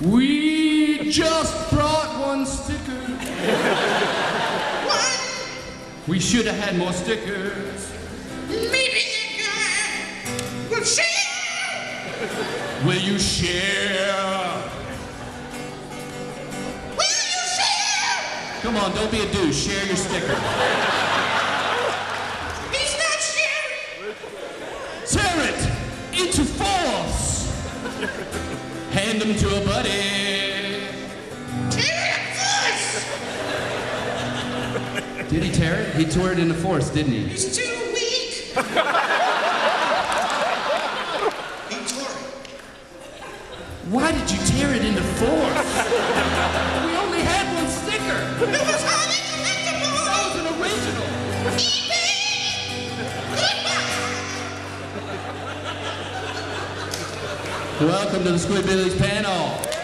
We just brought one sticker. What? We should have had more stickers. Maybe the guy will share. Will you share? Will you share? Come on, don't be a douche. Share your sticker. He's not sharing. Tear it into. Hand them to a buddy. Tear it first. Did he tear it? He tore it in the fours, didn't he? He's too weak. he tore it. Why did you tear it into fours? we only had one sticker. It was highly That collectible. was an original. Welcome to the Squidbillies panel.